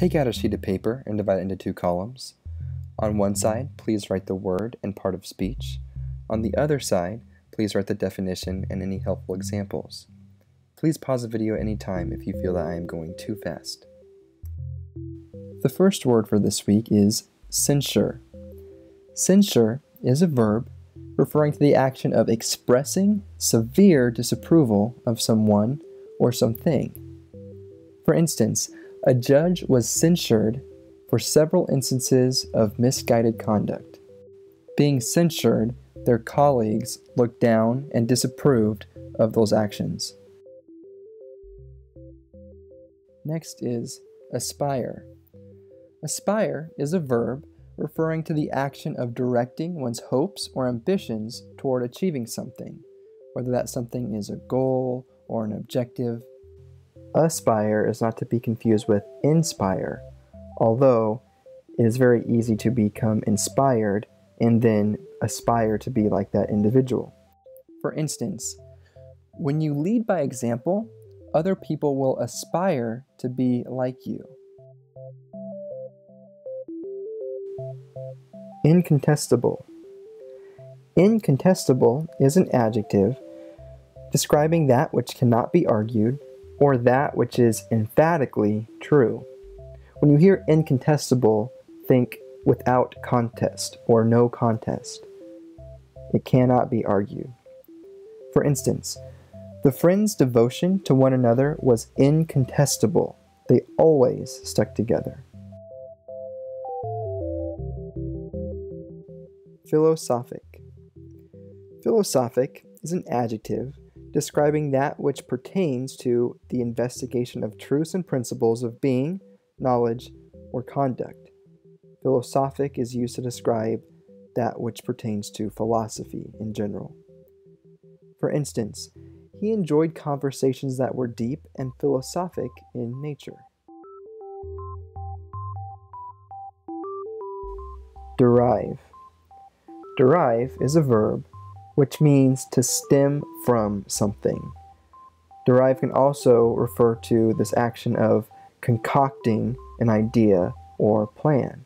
Take out a sheet of paper and divide it into two columns. On one side, please write the word and part of speech. On the other side, please write the definition and any helpful examples. Please pause the video any time if you feel that I am going too fast. The first word for this week is censure. Censure is a verb referring to the action of expressing severe disapproval of someone or something. For instance, a judge was censured for several instances of misguided conduct. Being censured, their colleagues looked down and disapproved of those actions. Next is aspire. Aspire is a verb referring to the action of directing one's hopes or ambitions toward achieving something, whether that something is a goal or an objective. Aspire is not to be confused with inspire, although it is very easy to become inspired and then aspire to be like that individual. For instance, when you lead by example, other people will aspire to be like you. Incontestable. Incontestable is an adjective describing that which cannot be argued or that which is emphatically true. When you hear incontestable, think without contest or no contest. It cannot be argued. For instance, the friends' devotion to one another was incontestable. They always stuck together. Philosophic. Philosophic is an adjective describing that which pertains to the investigation of truths and principles of being, knowledge, or conduct. Philosophic is used to describe that which pertains to philosophy in general. For instance, he enjoyed conversations that were deep and philosophic in nature. Derive. Derive is a verb which means to stem from something. Derive can also refer to this action of concocting an idea or plan.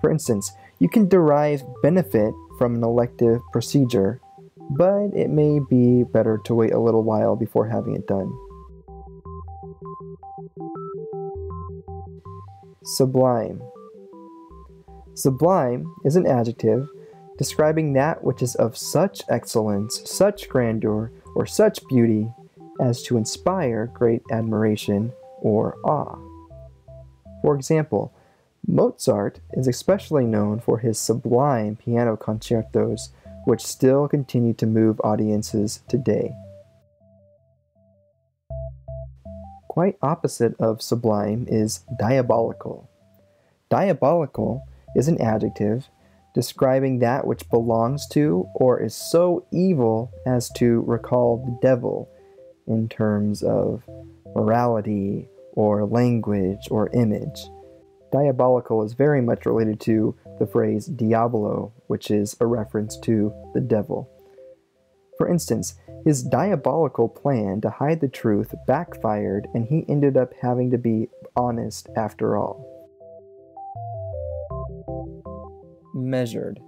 For instance, you can derive benefit from an elective procedure, but it may be better to wait a little while before having it done. Sublime. Sublime is an adjective describing that which is of such excellence, such grandeur, or such beauty as to inspire great admiration or awe. For example, Mozart is especially known for his sublime piano concertos, which still continue to move audiences today. Quite opposite of sublime is diabolical. Diabolical is an adjective describing that which belongs to or is so evil as to recall the devil in terms of morality or language or image. Diabolical is very much related to the phrase diabolo, which is a reference to the devil. For instance, his diabolical plan to hide the truth backfired and he ended up having to be honest after all. Measured.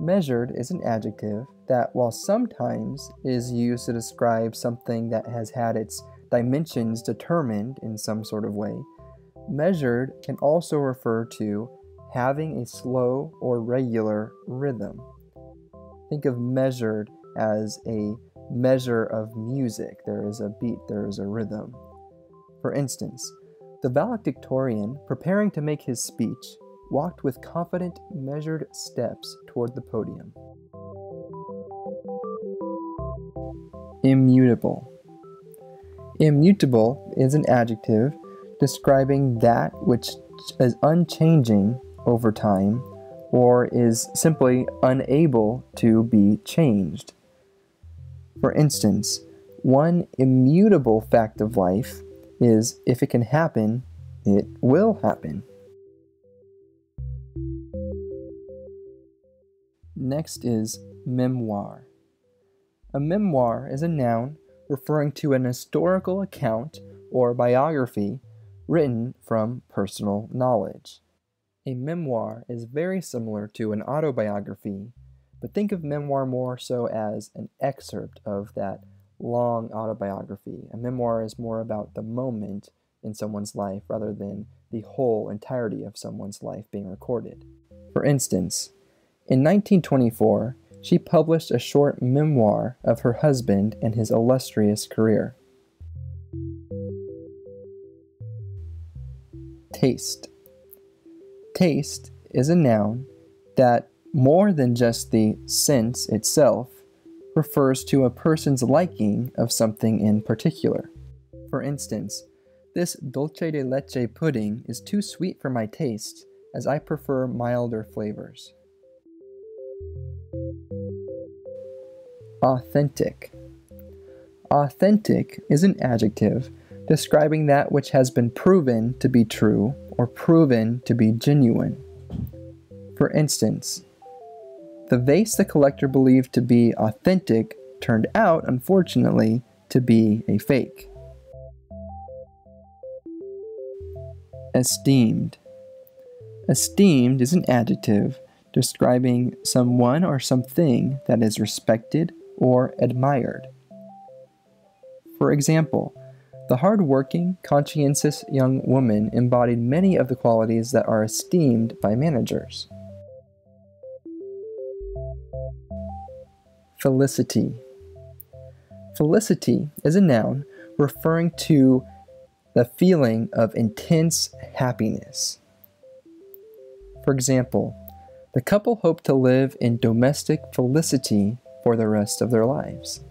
Measured is an adjective that, while sometimes is used to describe something that has had its dimensions determined in some sort of way, measured can also refer to having a slow or regular rhythm. Think of measured as a measure of music. There is a beat, there is a rhythm. For instance, the valedictorian, preparing to make his speech, walked with confident, measured steps toward the podium. Immutable. Immutable is an adjective describing that which is unchanging over time or is simply unable to be changed. For instance, one immutable fact of life is if it can happen, it will happen. Next is memoir. A memoir is a noun referring to an historical account or biography written from personal knowledge. A memoir is very similar to an autobiography, but think of memoir more so as an excerpt of that long autobiography. A memoir is more about the moment in someone's life rather than the whole entirety of someone's life being recorded. For instance, in 1924, she published a short memoir of her husband and his illustrious career. Taste. Taste is a noun that, more than just the sense itself, refers to a person's liking of something in particular. For instance, this dulce de leche pudding is too sweet for my taste, as I prefer milder flavors. Authentic. Authentic is an adjective describing that which has been proven to be true or proven to be genuine. For instance, the vase the collector believed to be authentic turned out, unfortunately, to be a fake. Esteemed. Esteemed is an adjective describing someone or something that is respected or admired. For example, the hard-working, conscientious young woman embodied many of the qualities that are esteemed by managers. Felicity. Felicity is a noun referring to the feeling of intense happiness. For example, the couple hope to live in domestic felicity for the rest of their lives.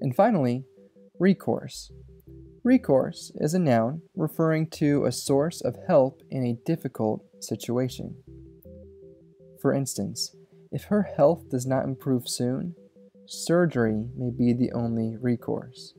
And finally, recourse. Recourse is a noun referring to a source of help in a difficult situation. For instance, if her health does not improve soon, surgery may be the only recourse.